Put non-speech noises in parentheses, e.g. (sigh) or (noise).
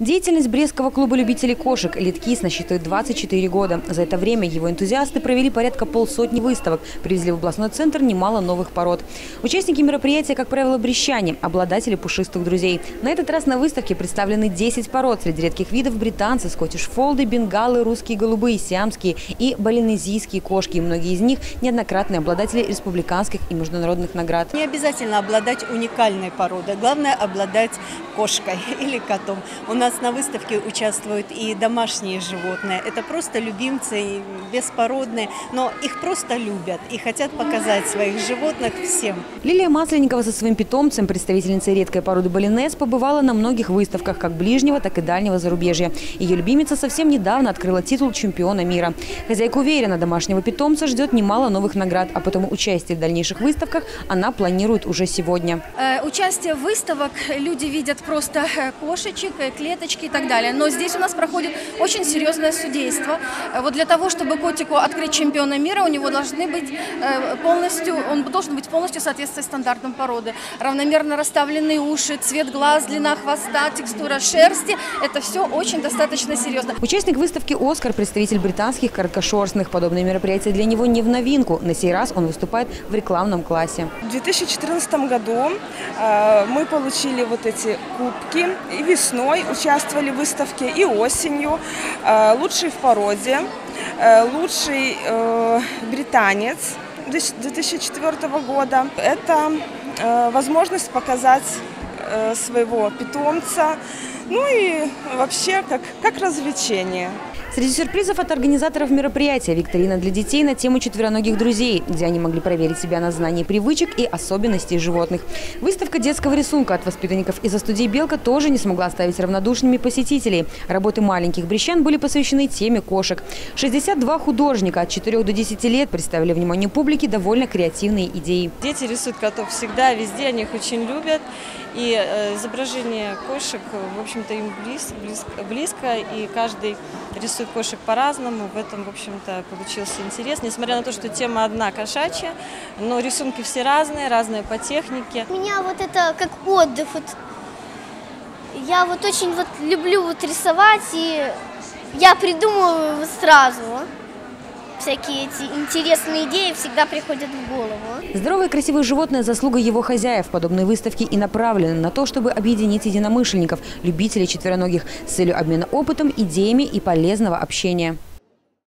Деятельность Брестского клуба любителей кошек «Литкис» насчитывает 24 года. За это время его энтузиасты провели порядка полсотни выставок, привезли в областной центр немало новых пород. Участники мероприятия, как правило, брещане, обладатели пушистых друзей. На этот раз на выставке представлены 10 пород. Среди редких видов британцы, скотиш-фолды, бенгалы, русские голубые, сиамские и балинезийские кошки. И многие из них – неоднократные обладатели республиканских и международных наград. Не обязательно обладать уникальной породой. Главное – обладать кошкой (laughs) или котом. У нас на выставке участвуют и домашние животные. Это просто любимцы, беспородные, но их просто любят и хотят показать своих животных всем. Лилия Масленникова со своим питомцем, представительницей редкой породы балинес, побывала на многих выставках как ближнего, так и дальнего зарубежья. Ее любимица совсем недавно открыла титул чемпиона мира. Хозяйка уверена, домашнего питомца ждет немало новых наград, а потому участие в дальнейших выставках она планирует уже сегодня. Э, участие в выставок люди видят просто э, кошечек, э, клеточки и так далее. Но здесь у нас проходит очень серьезное судейство. Вот для того, чтобы котику открыть чемпиона мира, у него должны быть полностью, он должен быть полностью соответствовать стандартам породы. Равномерно расставленные уши, цвет глаз, длина хвоста, текстура шерсти. Это все очень достаточно серьезно. Участник выставки «Оскар» – представитель британских короткошерстных. Подобные мероприятия для него не в новинку. На сей раз он выступает в рекламном классе. В 2014 году мы получили вот эти кубки и весной участвовали в выставке, и осенью. Лучший в породе, лучший э, британец 2004 года. Это э, возможность показать э, своего питомца, ну и вообще как, как развлечение. Среди сюрпризов от организаторов мероприятия викторина для детей на тему четвероногих друзей, где они могли проверить себя на знание привычек и особенностей животных. Выставка детского рисунка от воспитанников из-за студии «Белка» тоже не смогла оставить равнодушными посетителей. Работы маленьких брещан были посвящены теме кошек. 62 художника от 4 до 10 лет представили вниманию публики довольно креативные идеи. Дети рисуют котов всегда, везде, они их очень любят. И э, изображение кошек, в общем-то, им близ, близко, близко, и каждый рисует кошек по-разному. В этом, в общем-то, получился интерес. Несмотря на то, что тема одна кошачья, но рисунки все разные, разные по технике. У меня вот это как отдых. Вот я вот очень вот люблю вот рисовать, и я придумываю сразу всякие эти интересные идеи всегда приходят в голову. Здоровые и красивые животные – заслуга его хозяев. Подобные выставки и направлены на то, чтобы объединить единомышленников, любителей четвероногих, с целью обмена опытом, идеями и полезного общения.